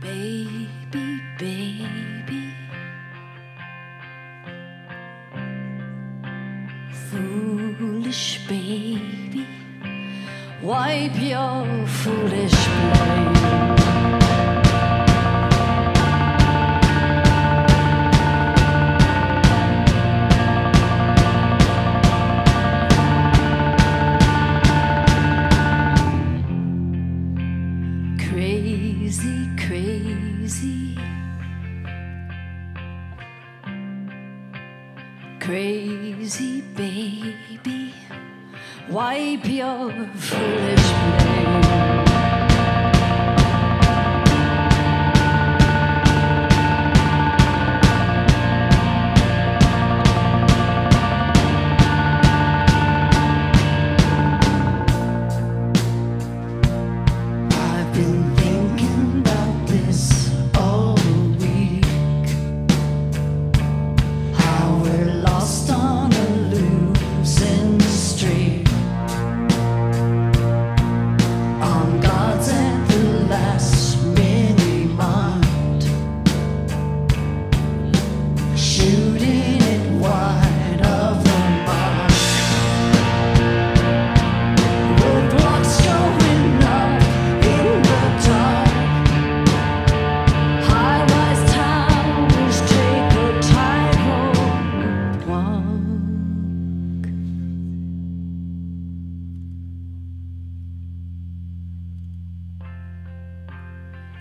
Baby, baby. Foolish baby. Wipe your foolish blade. Crazy. Crazy baby, wipe your foolish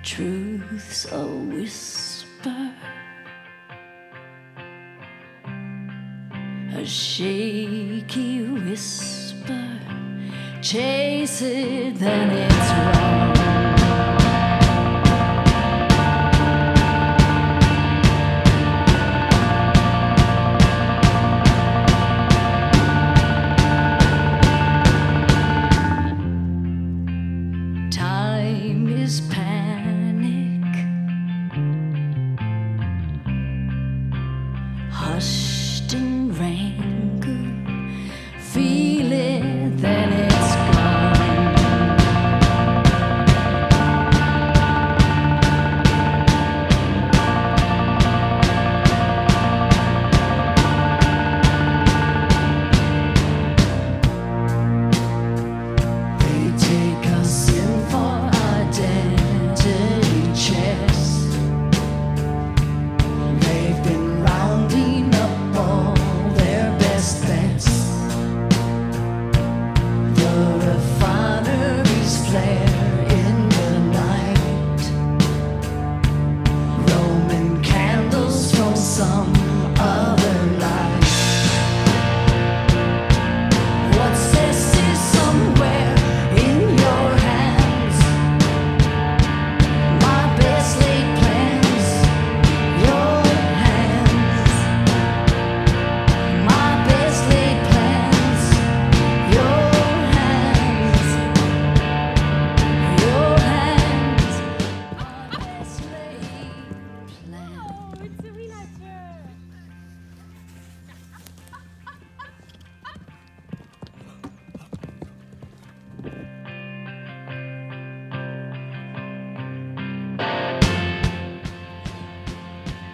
Truth's a whisper, a shaky whisper. Chase it, then Hushed in rancor.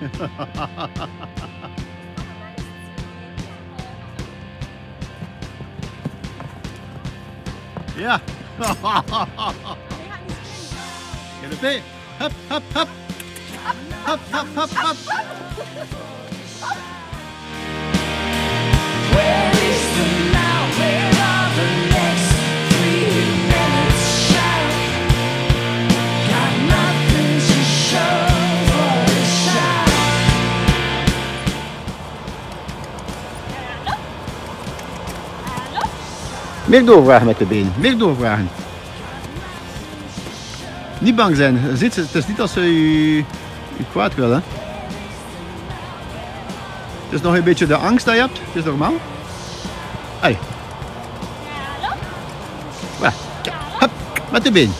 Ja. Get a bit. Hup, hup, hup. Hup, hup, hup, hup. Meer doorvragen met de been. Meer doorvragen. Niet bang zijn. Zit, het is niet als ze u, u kwaad willen. Het is nog een beetje de angst dat je hebt. Het is normaal. Hey. Ja, ja, hup, met de been.